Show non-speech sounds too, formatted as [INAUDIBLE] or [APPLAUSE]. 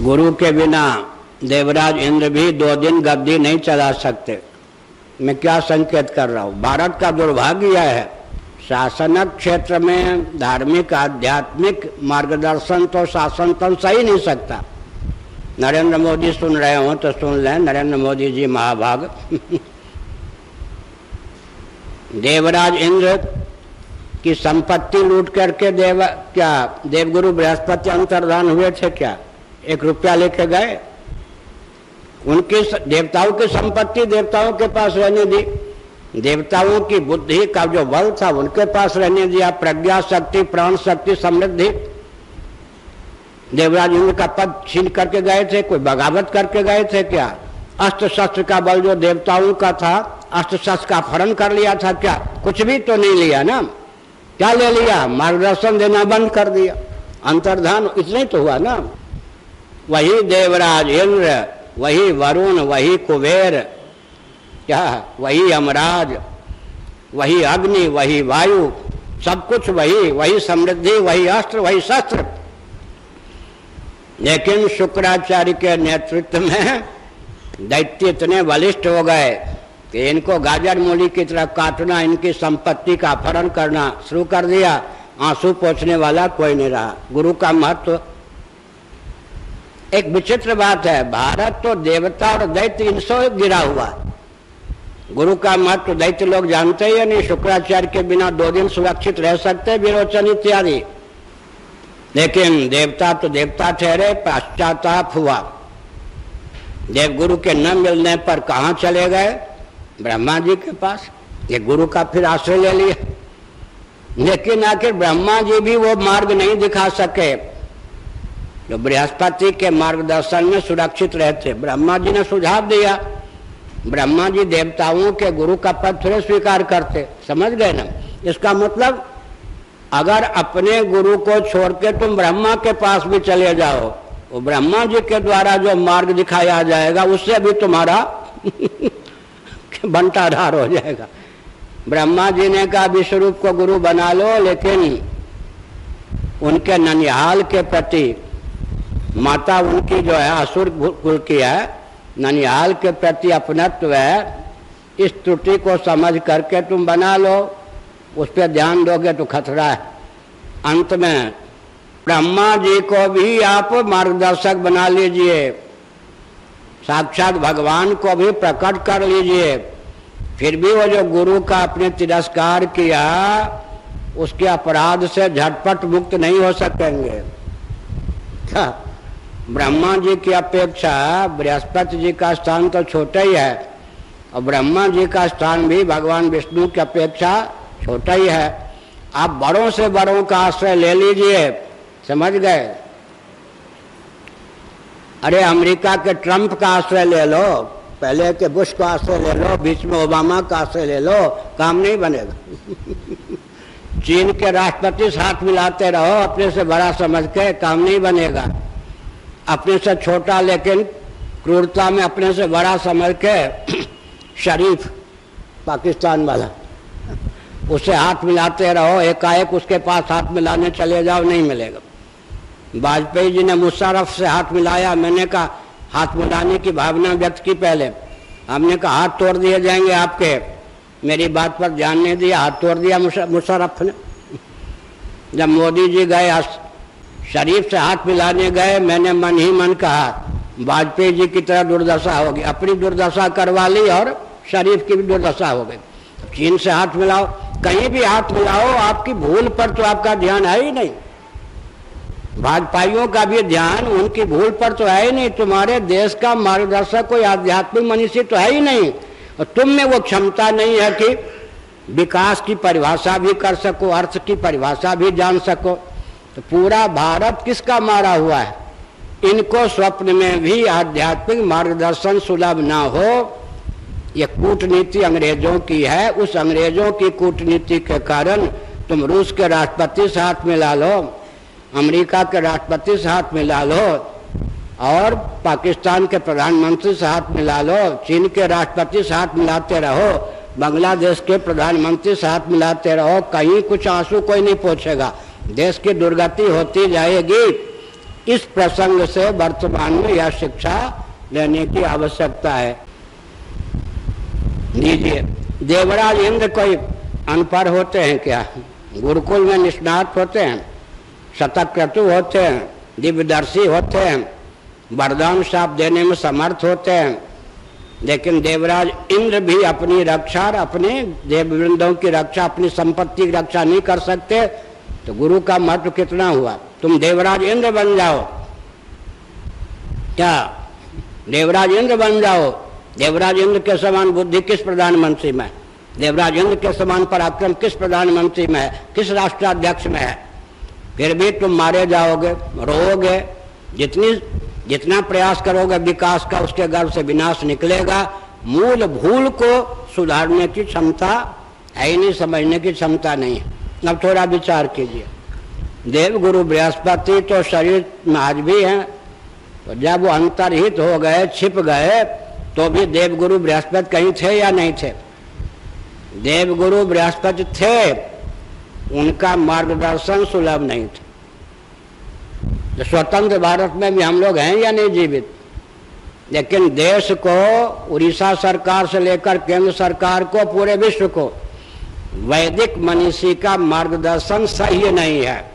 गुरु के बिना देवराज इंद्र भी दो दिन गद्दी नहीं चला सकते। मैं क्या संकेत कर रहा हूँ? भारत का दुर्भाग्य यह है शासनक क्षेत्र में धार्मिक, आध्यात्मिक मार्गदर्शन तो शासन तो सही नहीं सकता। नरेंद्र मोदी सुन रहे हो तो सुन लें, नरेंद्र मोदी जी महाभाग। [LAUGHS] देवराज इंद्र की संपत्ति लूट करके देव, क्या देवगुरु बृहस्पति अंतर्धान हुए थे क्या? एक रुपया लेके गए। उनकी देवताओं की संपत्ति देवताओं के पास रहने दी। देवताओं की बुद्धि का जो बल था उनके पास रहने दिया। प्रज्ञा शक्ति, प्राण शक्ति, समृद्धि। देवराज इंद्र का पद छीन करके गए थे, कोई बगावत करके गए थे क्या? अस्त्र शस्त्र का बल जो देवताओं का था अस्त्र शस्त्र का अपहरण कर लिया था क्या? कुछ भी तो नहीं लिया ना। क्या ले लिया? मार्गदर्शन देना बंद कर दिया। अंतर्धान, इतने तो हुआ ना। वही देवराज इंद्र, वही वरुण, वही कुबेर, क्या? वही अमराज वही अग्नि, वही वायु, सब कुछ वही वही समृद्धि, वही अस्त्र, वही शस्त्र। लेकिन शुक्राचार्य के नेतृत्व में दैत्य इतने बलिष्ठ हो गए कि इनको गाजर मूली की तरह काटना, इनकी संपत्ति का अपहरण करना शुरू कर दिया। आँसू पोछने वाला कोई नहीं रहा। गुरु का महत्व एक विचित्र बात है, भारत तो देवता और दैत्य इनसे गिरा हुआ गुरु का महत्व तो दैत्य लोग जानते ही नहीं, शुक्राचार्य के बिना दो दिन सुरक्षित रह सकते, विरोचन इत्यादि। लेकिन देवता तो देवता ठहरे, पश्चाताप हुआ। देव गुरु के न मिलने पर कहा चले गए? ब्रह्मा जी के पास। ये गुरु का फिर आश्रय ले लिया। लेकिन आखिर ब्रह्मा जी भी वो मार्ग नहीं दिखा सके। जो बृहस्पति के मार्गदर्शन में सुरक्षित रहते। ब्रह्मा जी ने सुझाव दिया। ब्रह्मा जी देवताओं के गुरु का पद थोड़े स्वीकार करते। समझ गए ना? इसका मतलब अगर अपने गुरु को छोड़ के तुम ब्रह्मा के पास भी चले जाओ वो ब्रह्मा जी के द्वारा जो मार्ग दिखाया जाएगा, उससे भी तुम्हारा [LAUGHS] बंटाधार हो जाएगा। ब्रह्मा जी ने कहा, विश्वरूप को गुरु बना लो, लेकिन उनके ननिहाल के प्रति माता उनकी जो है, असुर कुल की है, ननिहाल के प्रति अपनत्व है। इस त्रुटि को समझ करके तुम बना लो। उस पर ध्यान दोगे तो खतरा है। अंत में, ब्रह्मा जी को भी आप मार्गदर्शक बना लीजिए। साक्षात भगवान को भी प्रकट कर लीजिए। फिर भी वो जो गुरु का अपने तिरस्कार किया, उसके अपराध से झटपट मुक्त नहीं हो सकेंगे। क्या ब्रह्मा जी की अपेक्षा बृहस्पति जी का स्थान तो छोटा ही है, और ब्रह्मा जी का स्थान भी भगवान विष्णु की अपेक्षा छोटा ही है। आप बड़ों से बड़ों का आश्रय ले लीजिए, समझ गए? अरे अमेरिका के ट्रंप का आश्रय ले लो, पहले के बुश का आश्रय ले लो, बीच में ओबामा का आश्रय ले लो, काम नहीं बनेगा। [LAUGHS] चीन के राष्ट्रपति साथ मिलाते रहो, अपने से बड़ा समझ के काम नहीं बनेगा। अपने से छोटा, लेकिन क्रूरता में अपने से बड़ा समझ के [CLEARS THROAT] शरीफ पाकिस्तान वाला। उससे हाथ मिलाते रहो, एकाएक उसके पास हाथ मिलाने चले जाओ, नहीं मिलेगा। वाजपेयी जी ने मुशरफ से हाथ मिलाया। मैंने कहा, हाथ मिलाने की भावना व्यक्त की पहले। हमने कहा, हाथ तोड़ दिए जाएँगे आपके। मेरी बात पर ध्यान नहीं दिया, हाथ तोड़ दिया मुशरफ ने। जब मोदी जी गए शरीफ से हाथ मिलाने गए, मैंने मन ही मन कहा, वाजपेयी जी की तरह दुर्दशा होगी अपनी दुर्दशा करवा ली और शरीफ की भी दुर्दशा हो गई। चीन से हाथ मिलाओ, कहीं भी हाथ मिलाओ, आपकी भूल पर तो आपका ध्यान है ही नहीं। भाजपाइयों का भी ध्यान, उनकी भूल पर तो है ही नहीं। तुम्हारे देश का मार्गदर्शक कोई आध्यात्मिक मनुष्य तो है ही नहीं। और तुम में वो क्षमता नहीं है कि विकास की परिभाषा भी कर सको, अर्थ की परिभाषा भी जान सको। तो पूरा भारत किसका मारा हुआ है? इनको स्वप्न में भी आध्यात्मिक मार्गदर्शन सुलभ ना हो। ये कूटनीति अंग्रेज़ों की है। उस अंग्रेज़ों की कूटनीति के कारण तुम रूस के राष्ट्रपति से हाथ मिला लो, अमेरिका के राष्ट्रपति से हाथ मिला लो और पाकिस्तान के प्रधानमंत्री से हाथ मिला लो, चीन के राष्ट्रपति से हाथ मिलाते रहो, बांग्लादेश के प्रधानमंत्री से हाथ मिलाते रहो, कहीं कुछ आँसू कोई नहीं पहुंचेगा देश की दुर्गति होती जाएगी। इस प्रसंग से वर्तमान में यह शिक्षा लेने की आवश्यकता है। लीजिए, देवराज इंद्र कोई अनपढ़ होते हैं क्या? गुरुकुल में निष्णात होते हैं? शतक्रतु होते हैं? दिव्यदर्शी होते हैं? वरदान साप देने में समर्थ होते हैं? लेकिन देवराज इंद्र भी अपनी रक्षा और अपने देववृंदों की रक्षा, अपनी संपत्ति की रक्षा नहीं कर सकते। तो गुरु का महत्व कितना हुआ? तुम देवराज इंद्र बन जाओ। क्या? देवराज इंद्र बन जाओ। देवराज इंद्र के समान बुद्धि किस प्रधानमंत्री में? देवराज इंद्र के समान पराक्रम किस प्रधानमंत्री में है? किस राष्ट्राध्यक्ष में है? फिर भी तुम मारे जाओगे, रोओगे। जितनी, जितना प्रयास करोगे, विकास का उसके गर्व से विनाश निकलेगा। मूल भूल को सुधारने की क्षमता है ही नहीं, समझने की क्षमता नहीं है। अब थोड़ा विचार कीजिए। देव गुरु बृहस्पति तो शरीर में आज भी हैं तो जब वो अंतरहित हो गए, छिप गए तो भी देवगुरु बृहस्पति कहीं थे या नहीं थे? देवगुरु बृहस्पति थे, उनका मार्गदर्शन सुलभ नहीं था। तो स्वतंत्र भारत में भी हम लोग हैं या नहीं जीवित? लेकिन देश को, उड़ीसा सरकार से लेकर केंद्र सरकार को, पूरे विश्व को वैदिक मनीषी का मार्गदर्शन सही नहीं है।